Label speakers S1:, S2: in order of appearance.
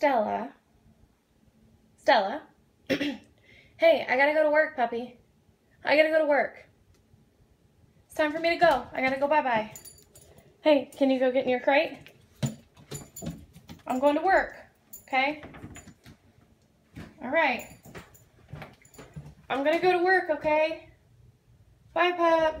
S1: Stella. Stella. hey, I gotta go to work, puppy. I gotta go to work. It's time for me to go. I gotta go bye-bye. Hey, can you go get in your crate? I'm going to work, okay? All right. I'm gonna go to work, okay? Bye, pup.